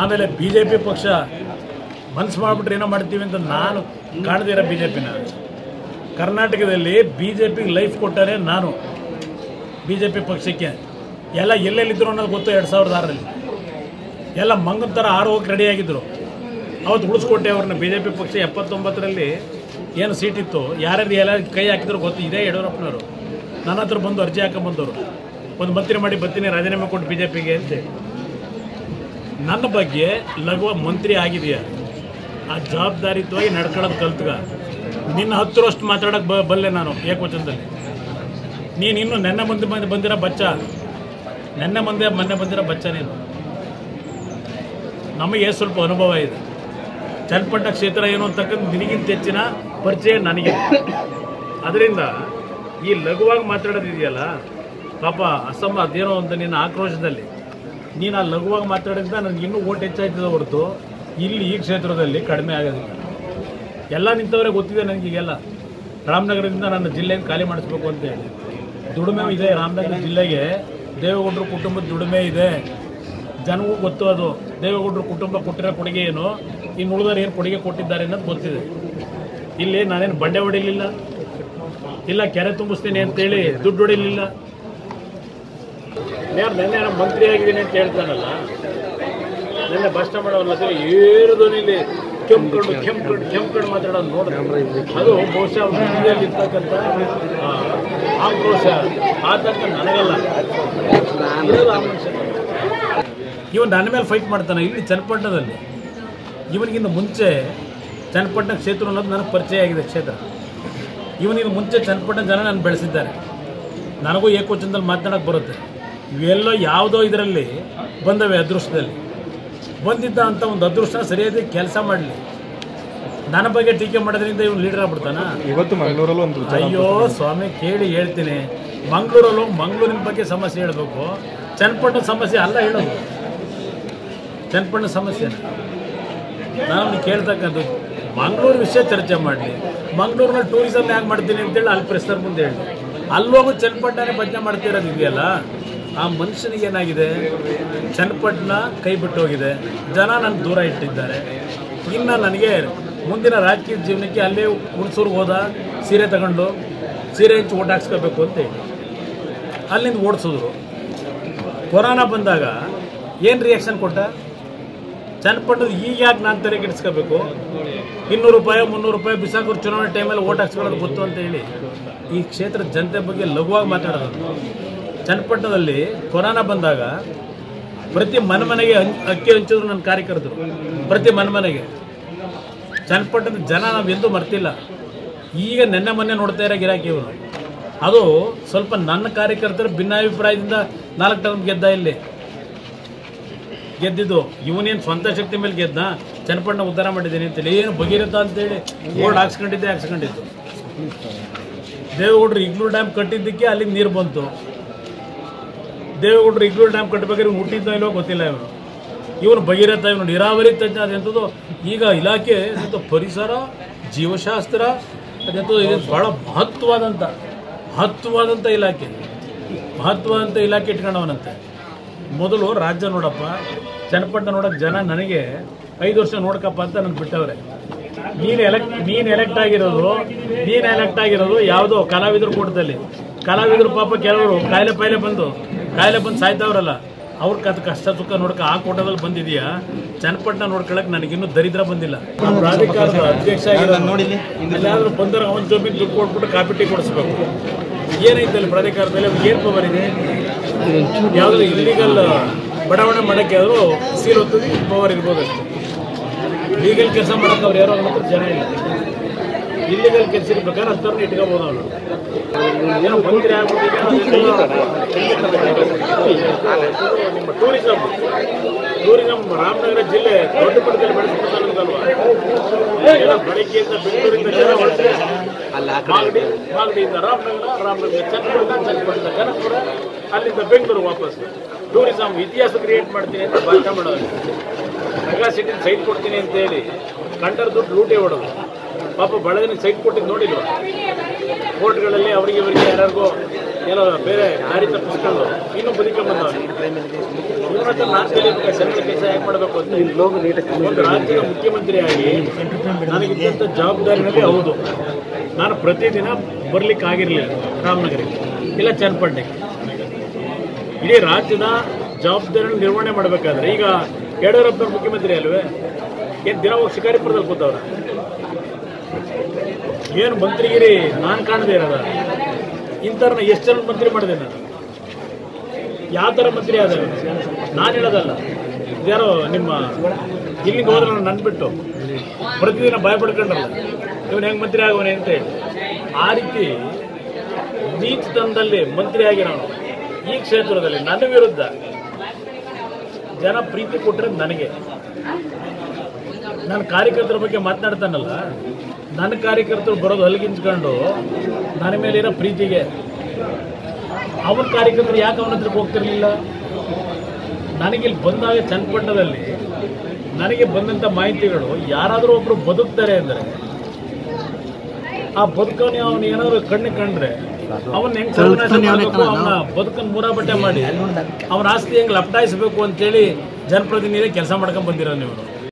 ಆಮೇಲೆ B J P ಪಕ್ಷ ಮನ್ಸು ಮಾಡಿಬಿಟ್ರೆ ಏನೋ ಮಾಡ್ತೀವಿ ಅಂತ ನಾನು ಕಾಣದಿರೋ ಬಿ ಜೆ ಪಿನ ಕರ್ನಾಟಕದಲ್ಲಿ ಬಿ ಜೆ ಪಿಗೆ ಲೈಫ್ ಕೊಟ್ಟರೆ ನಾನು. ಬಿ ಜೆ ಪಿ ಪಕ್ಷಕ್ಕೆ. ಎಲ್ಲ ಎಲ್ಲೆಲ್ಲಿದ್ದರು ಅನ್ನೋದು ಗೊತ್ತು ಎರಡು ಸಾವಿರದ ಆರರಲ್ಲಿ. ಎಲ್ಲ ಮಂಗನ ಥರ ಆರು ಹೋಗಿ ರೆಡಿಯಾಗಿದ್ದರು ಅವತ್ತು ಉಳಿಸ್ಕೊಟ್ಟೆ ಅವ್ರನ್ನ ಬಿ ಜೆ ಪಿ ಪಕ್ಷ ಎಪ್ಪತ್ತೊಂಬತ್ತರಲ್ಲಿ ಏನು ಸೀಟಿತ್ತು ಯಾರ್ಯಾರು ಎಲ್ಲ ಕೈ ಹಾಕಿದ್ರು ಗೊತ್ತು, ಇದೇ ಯಡಿಯೂರಪ್ಪನವರು. ನನ್ನ ಹತ್ರ ಬಂದು ಅರ್ಜಿ ಹಾಕೊಂಬಂದವರು ಒಂದು ಮಂತ್ರಿ ಮಾಡಿ ಬರ್ತೀನಿ, ರಾಜೀನಾಮೆ ಕೊಟ್ಟು ಬಿ ಜೆ ಪಿಗೆ ಅಂತೇಳಿ ನನ್ನ ಬಗ್ಗೆ ಲಘುವ ಮಂತ್ರಿ ಆಗಿದೆಯಾ ಆ ಜವಾಬ್ದಾರಿತ್ವಾಗಿ ನಡ್ಕೊಳ್ಳೋದು ಕಲ್ತ್ಗ. ನಿನ್ನ ಹತ್ತಿರಷ್ಟು ಮಾತಾಡೋಕೆ ಬ ಬಲ್ಲೆ ನಾನು ಏಕವಚನದಲ್ಲಿ. ನೀನು ಇನ್ನು ನೆನ್ನೆ ಮುಂದೆ ಬಂದು ಬಂದಿರೋ ಬಚ್ಚ. ನೆನ್ನೆ ಮುಂದೆ ಮೊನ್ನೆ ಬಂದಿರೋ ಬಚ್ಚ ನೀನು. ನಮಗೆ ಸ್ವಲ್ಪ ಅನುಭವ ಇದೆ. ಚನ್ನಪಟ್ಟಣ ಕ್ಷೇತ್ರ ಏನು ಅಂತಕ್ಕಂಥ ನಿನಗಿಂತ ಹೆಚ್ಚಿನ ಪರಿಚಯ ನನಗೆ ಅದರಿಂದ ಈ ಲಘುವಾಗಿ ಮಾತಾಡೋದಿದೆಯಲ್ಲ, ಪಾಪ ಅಸಮ ಅದೇನೋ ಅಂತ ನಿನ್ನ ಆಕ್ರೋಶದಲ್ಲಿ ನೀನು ಅಲ್ಲಿ ಲಘುವಾಗಿ ಮಾತಾಡಿದ್ರೆ ನನಗೆ ಇನ್ನೂ ಓಟ್ ಹೆಚ್ಚಾಯ್ತದೆ ಹೊರತು. ಇಲ್ಲಿ ಈ ಕ್ಷೇತ್ರದಲ್ಲಿ ಕಡಿಮೆ ಆಗೋದಿಲ್ಲ. ಎಲ್ಲ ನಿಂತವರೇ ಗೊತ್ತಿದೆ ನನಗೀಗೆಲ್ಲ ರಾಮನಗರದಿಂದ ನನ್ನ ಜಿಲ್ಲೆಯನ್ನು ಖಾಲಿ ಮಾಡಿಸ್ಬೇಕು ಅಂತ ಹೇಳಿ. ದುಡಿಮೆ ಇದೆ ರಾಮನಗರ ಜಿಲ್ಲೆಗೆ. ದೇವೇಗೌಡರ ಕುಟುಂಬದ ದುಡಿಮೆ ಇದೆ. ಜನಗೂ ಗೊತ್ತು ಅದು. ದೇವೇಗೌಡರ ಕುಟುಂಬ ಕೊಟ್ಟಿರೋ ಕೊಡುಗೆ ಏನು? ಇನ್ನು ಉಳಿದವ್ರು ಏನು ಕೊಡುಗೆ ಕೊಟ್ಟಿದ್ದಾರೆ ಅನ್ನೋದು ಗೊತ್ತಿದೆ. ಇಲ್ಲಿ ನಾನೇನು ಬಂಡೆ ಹೊಡಿಲಿಲ್ಲ? ಇಲ್ಲ ಕೆರೆ ತುಂಬಿಸ್ತೀನಿ ಅಂತೇಳಿ ದುಡ್ಡು ಹೊಡಿಲಿಲ್ಲ? ಯಾರು ನಿನ್ನೆ ನಾನು ಮಂತ್ರಿ ಆಗಿದ್ದೀನಿ ಅಂತ ಹೇಳ್ತಾನಲ್ಲ, ನಿನ್ನೆ ಭಾಷಣ ಮಾಡೋಲ್ಲ ಏರು ಧ್ವನಿಲಿ ಕೆಂಪುಕೊಂಡು ಕೆಂಪುಕೊಂಡು ಕೆಂಪುಕೊಂಡು ಮಾತಾಡೋದು ನೋಡಿದ್ರೆ ಅದು ಬಹುಶಃ ಇರ್ತಕ್ಕಂಥ ಆಕ್ರೋಶ. ಆತಂಕ ನನಗಲ್ಲ. ಇವನು ನನ್ನ ಮೇಲೆ ಫೈಟ್ ಮಾಡ್ತಾನೆ, ಇಲ್ಲಿ ಚನ್ನಪಟ್ಟಣದಲ್ಲಿ. ಇವನಿಗಿಂತ ಮುಂಚೆ ಚನ್ನಪಟ್ಟಣ ಕ್ಷೇತ್ರ ಅನ್ನೋದು ನನಗೆ ಪರಿಚಯ ಆಗಿದೆ ಕ್ಷೇತ್ರ. ಇವನಿಗಿಂತ ಮುಂಚೆ ಚನ್ನಪಟ್ಟಣ ಜನ ನಾನು ಬೆಳೆಸಿದ್ದಾರೆ. ನನಗೂ ಏಕವಚನದಲ್ಲಿ ಮಾತನಾಡೋಕ್ಕೆ ಬರುತ್ತೆ. ಇವೆಲ್ಲೋ ಯಾವುದೋ ಇದರಲ್ಲಿ ಬಂದವೆ ಅದೃಷ್ಟದಲ್ಲಿ. ಬಂದಿದ್ದ ಅಂತ ಒಂದು ಅದೃಷ್ಟ ಸರಿಯಾದ ಕೆಲಸ ಮಾಡಲಿ. ನನ್ನ ಬಗ್ಗೆ ಟೀಕೆ ಮಾಡೋದ್ರಿಂದ ಇವನು ಲೀಡರ್ ಆಗ್ಬಿಡ್ತಾನ? ಇವತ್ತು ಮಂಗಳೂರಲ್ಲೂ ಒಂದು ಅಯ್ಯೋ ಸ್ವಾಮಿ ಕೇಳಿ ಹೇಳ್ತೀನಿ. ಮಂಗಳೂರಲ್ಲೂ ಮಂಗಳೂರಿನ ಬಗ್ಗೆ ಸಮಸ್ಯೆ ಹೇಳಬೇಕು. ಚನ್ನಪಟ್ಟಣ ಸಮಸ್ಯೆ ಅಲ್ಲ ಹೇಳೋದು ಚನ್ನಪಟ್ಟಣ ಸಮಸ್ಯೆ. ನಾನು ಕೇಳ್ತಕ್ಕಂಥದ್ದು ಮಂಗಳೂರು ವಿಷಯ ಚರ್ಚೆ ಮಾಡಲಿ. ಮಂಗಳೂರಿನಲ್ಲಿ ಟೂರಿಸಮ್ ಹ್ಯಾಂಗೆ ಮಾಡ್ತೀನಿ ಅಂತೇಳಿ ಅಲ್ಲಿ ಪ್ರೆಸ್ಸರ್ ಮುಂದೆ ಹೇಳಿ. ಅಲ್ಲೋಗು ಚನ್ನಪಟ್ಟಣನೇ ಭಜನೆ ಮಾಡ್ತಿರೋದು ಇದೆಯಲ್ಲ? ಆ ಮನುಷ್ಯನಿಗೆ ಏನಾಗಿದೆ? ಚನ್ನಪಟ್ಟಣ ಕೈ ಬಿಟ್ಟು ಹೋಗಿದೆ. ಜನ ನನ್ನ ದೂರ ಇಟ್ಟಿದ್ದಾರೆ. ಇನ್ನು ನನಗೆ ಮುಂದಿನ ರಾಜಕೀಯ ಜೀವನಕ್ಕೆ ಅಲ್ಲೇ ಹುಣಸೂರ್ಗೆ ಹೋದ, ಸೀರೆ ತಗೊಂಡು ಸೀರೆ ಹೆಂಚು ಓಟ್ ಹಾಕ್ಸ್ಕೋಬೇಕು ಅಂತ ಅಲ್ಲಿಂದ ಓಡಿಸಿದ್ರು. ಕೊರೋನಾ ಬಂದಾಗ ಏನು ರಿಯಾಕ್ಷನ್ ಕೊಟ್ಟ? ಚನ್ನಪಟ್ಟಣದ ಈಗ ಯಾಕೆ ನಾನು ತೆರೆ ಕೆಡಿಸ್ಕೋಬೇಕು. ಇನ್ನೂರು ರೂಪಾಯಿ, ಮುನ್ನೂರು ರೂಪಾಯಿ ಬಿಸಾಕೂರು ಚುನಾವಣೆ ಟೈಮಲ್ಲಿ ಓಟ್ ಹಾಕ್ಸ್ಕೊಳ್ಳೋದು ಗೊತ್ತು ಅಂತ ಹೇಳಿ ಈ ಕ್ಷೇತ್ರದ ಜನತೆ ಬಗ್ಗೆ ಲಘುವಾಗಿ ಮಾತಾಡೋದು. ಚನ್ನಪಟ್ಟಣದಲ್ಲಿ ಕೊರೋನಾ ಬಂದಾಗ ಪ್ರತಿ ಮನೆ ಮನೆಗೆ ಹಂ- ಅಕ್ಕಿ ಹಂಚಿದ್ರು ನನ್ನ ಕಾರ್ಯಕರ್ತರು. ಪ್ರತಿ ಮನೆ ಮನೆಗೆ ಚನ್ನಪಟ್ಟಣದ ಜನ ನಾವು ಎಂದೂ ಮರ್ತಿಲ್ಲ. ಈಗ ನೆನ್ನೆ ಮೊನ್ನೆ ನೋಡ್ತಾ ಇರೋ ಗಿರಾಕಿ ಇವರು. ಅದು ಸ್ವಲ್ಪ ನನ್ನ ಕಾರ್ಯಕರ್ತರ ಭಿನ್ನಾಭಿಪ್ರಾಯದಿಂದ ನಾಲ್ಕು ಟರ್ಮ್ ಗೆದ್ದ ಇಲ್ಲಿ. ಗೆದ್ದಿದ್ದು. ಯೂನಿಯನ್ ಸ್ವಂತ ಶಕ್ತಿ ಮೇಲೆ ಗೆದ್ದ? ಚನ್ನಪಟ್ಟಣ ಉದ್ಧಾರ ಮಾಡಿದ್ದೀನಿ ಅಂತೇಳಿ. ಏನು ಭಗೀರಥ ಅಂತೇಳಿ ಬೋರ್ಡ್ ಹಾಕ್ಸ್ಕೊಂಡಿದ್ದೆ, ಹಾಕ್ಸ್ಕೊಂಡಿದ್ದು. ದೇವೇಗೌಡರು ಇಗ್ಲೂರು ಡ್ಯಾಮ್ ಕಟ್ಟಿದ್ದಕ್ಕೆ ಅಲ್ಲಿಗೆ ನೀರು ಬಂತು. ದೇವೇಗೌಡರು ಇಗ್ಲೂರು ಡ್ಯಾಮ್ ಕಟ್ಟಬೇಕಾದ್ರೆ ಹುಟ್ಟಿದ್ದ ಇಲ್ಲೋ ಗೊತ್ತಿಲ್ಲ ಇವನು. ಇವನು ಭಗೀರಥ, ಇವನು ನೀರಾವರಿ ತಜ್ಞ, ಅದೆಂಥದ್ದು. ಈಗ ಇಲಾಖೆ ಪರಿಸರ, ಜೀವಶಾಸ್ತ್ರ, ಅದೆಂಥದ್ದು ಇದು ಭಾಳ ಮಹತ್ವವಾದಂಥ ಮಹತ್ವವಾದಂಥ ಇಲಾಖೆ. ಮಹತ್ವವಾದಂಥ ಇಲಾಖೆ ಇಟ್ಕೊಂಡವನಂತೆ. ಮೊದಲು ರಾಜ್ಯ ನೋಡಪ್ಪ ಚನ್ನಪಟ್ಟಣ ನೋಡೋಕೆ ಜನ ನನಗೆ ಐದು ವರ್ಷ ನೋಡ್ಕಪ್ಪ ಅಂತ ನನ್ಗೆ ಬಿಟ್ಟವ್ರೆ. ನೀನು ಎಲೆಕ್ಟ್ ನೀನು ಎಲೆಕ್ಟ್ ಆಗಿರೋದು, ನೀನು ಎಲೆಕ್ಟ್ ಆಗಿರೋದು ಯಾವುದೋ ಕಲಾವಿದ್ರ ಕೂಟದಲ್ಲಿ. ಕಲಾವಿದರು ಪಾಪ ಕೆಲವರು ಕಾಯಿಲೆ, ಪಾಯಿಲೆ ಬಂದು. ಕಾಯಿಲೆ ಬಂದು ಸಾಯ್ತಾವ್ರಲ್ಲ ಅವ್ರ ಕತ್ ಕಷ್ಟ ಸುಖ ನೋಡ್ಕ ಆ ಕೋಟದಲ್ಲಿ ಬಂದಿದೆಯಾ? ಚನ್ನಪಟ್ಟಣ ನೋಡ್ಕೊಳಕ್ ನನಗಿನ್ನೂ ದರಿದ್ರ ಬಂದಿಲ್ಲ. ಪ್ರಾಧಿಕಾರದ ಅಧ್ಯಕ್ಷ ಎಲ್ಲಾದ್ರೂ ಬಂದರೆ ಅವನ ಜೋಬಿಗೆ ದುಡ್ಡು ಕೊಟ್ಬಿಟ್ಟು ಕಾಪಿ ಟೀ ಕೊಡಿಸ್ಬೇಕು. ಏನೈತೆ ಅಲ್ಲಿ ಪ್ರಾಧಿಕಾರದಲ್ಲಿ ಅವ್ರಿಗೆ ಏನು ಪವರ್ ಇದೆ? ಯಾವುದೋ ಇಲ್ಲಿಗಲ್ ಬಡಾವಣೆ ಮಾಡೋಕ್ಕೆ ಆದರೂ ಸೀಲ್ ಹೊತ್ತದ ಪವರ್ ಇರ್ಬೋದು ಅಷ್ಟೇ ಲೀಗಲ್ ಕೆಲಸ ಮಾಡೋಕೆ ಅವ್ರು ಯಾರೋ ಜನ ಇಲ್ಲ. ಇಲ್ಲಿಗಲ್ ಕೆಲಸ ಪ್ರಕಾರ ಅಂಥವ್ರನ್ನ ಇಟ್ಕೋಬೋದು ಅವರು. ಏನೋ ಮಂತ್ರಿ ಆಗ್ಬಿಟ್ಟಿದೆ ನಿಮ್ಮ ಟೂರಿಸಮ್ ಟೂರಿಸಮ್ ರಾಮನಗರ ಜಿಲ್ಲೆ ದೊಡ್ಡ ಮಟ್ಟದಲ್ಲಿ ಬೆಳೆಸ್ಕೊಳ್ತಾನಲ್ವಾ ಬೆಳಗ್ಗೆಯಿಂದ ಬೆಂಗಳೂರಿಂದ ಜನ ಹೊರಟ್ರೆ ಮಾಗಡಿ ಮಾಗಡಿಯಿಂದ ರಾಮನಗರ ರಾಮನಗರ ಚನ್ನಪಟ್ಟಣ ಚನ್ನಪಟ್ಟಣ ಕನಕಪುರ ಅಲ್ಲಿಂದ ಬೆಂಗಳೂರು ವಾಪಸ್. ಟೂರಿಸಮ್ ಇತಿಹಾಸ ಕ್ರಿಯೇಟ್ ಮಾಡ್ತೀನಿ ಅಂತ ಭಾಷಣ ಮಾಡೋದು. ಮೆಗಾ ಸಿಟಿ ಸೈಟ್ ಕೊಡ್ತೀನಿ ಅಂತ ಹೇಳಿ ಕಂಡರ್ ದುಡ್ಡು ಲೂಟಿ ಹೊಡೋದು. ಪಾಪ ಬಹಳ ಜನ ಸೈಟ್ ಕೊಟ್ಟಿದ್ದು ನೋಡಿಲ್ವ? ಕೋರ್ಟ್ಗಳಲ್ಲಿ ಅವರಿಗೆ ಇವರಿಗೆ ಯಾರ್ಯಾರಿಗೋ ಏನೋ ಬೇರೆ ದಾರಿ ತಪ್ಪಿಸ್ಕೊಂಡು ಇನ್ನೂ ಹತ್ರ ನಾನು ಕಲಿಬೇಕು ಜನಗಳ ಕೆಲಸ ಹೇಗೆ ಮಾಡಬೇಕು ಅಂತ. ಒಂದು ರಾಜ್ಯದ ಮುಖ್ಯಮಂತ್ರಿಯಾಗಿ ನನಗಿದ್ದಂಥ ಜವಾಬ್ದಾರಿನಲ್ಲಿ ಹೌದು. ನಾನು ಪ್ರತಿದಿನ ಬರ್ಲಿಕ್ಕೆ ಆಗಿರಲಿಲ್ಲ ರಾಮನಗರಿಗೆ. ಇಲ್ಲ ಚನ್ನಪಟ್ಟಣಕ್ಕೆ. ಇಡೀ ರಾಜ್ಯದ ಜವಾಬ್ದಾರಿಯನ್ನು ನಿರ್ವಹಣೆ ಮಾಡಬೇಕಾದ್ರೆ ಈಗ ಯಡಿಯೂರಪ್ಪ ಮುಖ್ಯಮಂತ್ರಿ ಅಲ್ವೇ? ಏನು ದಿನ ಹೋಗಿ ಶಿಕಾರಿಪುರದಲ್ಲಿ ಕೂತವ್ರ? ಏನು ಮಂತ್ರಿಗಿರಿ? ನಾನು ಕಾಣದೇ ಇರೋದ. ಇಂಥವ್ರನ್ನ ಎಷ್ಟು ಜನ ಮಂತ್ರಿ ಮಾಡಿದೆ ನಾನು? ಯಾವ ಥರ ಮಂತ್ರಿ ಆದ? ನಾನು ಹೇಳೋದಲ್ಲ. ಯಾರೋ ನಿಮ್ಮ ಇಲ್ಲಿಗೆ ಹೋದ್ರೆ ನಾನು ಬಿಟ್ಟು ಪ್ರತಿದಿನ ಭಯ ಇವನು ಹೆಂಗೆ ಮಂತ್ರಿ ಆಗೋನೆ ಅಂತ ಹೇಳಿ. ಆ ರೀತಿ ನೀಚತನದಲ್ಲಿ ಮಂತ್ರಿ ನಾನು ಈ ಕ್ಷೇತ್ರದಲ್ಲಿ ನನ್ನ ವಿರುದ್ಧ ಜನ ಪ್ರೀತಿ ಕೊಟ್ಟರೆ ನನಗೆ. ನಾನು ಕಾರ್ಯಕರ್ತರ ಬಗ್ಗೆ ಮಾತನಾಡ್ತಾನಲ್ಲ. ನನ್ನ ಕಾರ್ಯಕರ್ತರು ಬರೋದು ಹಲಗಿಂಚ್ಕೊಂಡು ನನ್ನ ಮೇಲಿರೋ ಪ್ರೀತಿಗೆ. ಅವನ ಕಾರ್ಯಕರ್ತರು ಯಾಕೆ ಅವನ ಹತ್ರಕ್ಕೆ ಹೋಗ್ತಿರ್ಲಿಲ್ಲ? ನನಗಿಲ್ಲಿ ಬಂದಾಗ ಚನ್ನಪಟ್ಟಣದಲ್ಲಿ ನನಗೆ ಬಂದಂಥ ಮಾಹಿತಿಗಳು ಯಾರಾದರೂ ಒಬ್ಬರು ಬದುಕ್ತಾರೆ ಅಂದರೆ ಆ ಬದುಕವನ್ನ ಅವನು ಏನಾದರೂ ಕಣ್ಣಿಗೆ ಕಂಡ್ರೆ ಅವನ್ನ ಹೆಂಗ್ ಅವನ ಬದುಕನ್ನು ಮೂರಾಬಟ್ಟೆ ಮಾಡಿ ಅವನ ಆಸ್ತಿ ಹೆಂಗ್ ಲಪಟಾಯಿಸಬೇಕು ಅಂತೇಳಿ ಜನಪ್ರತಿನಿಧಿ ಕೆಲಸ ಮಾಡ್ಕೊಂಡ್ ಬಂದಿರೋ ನೀವು.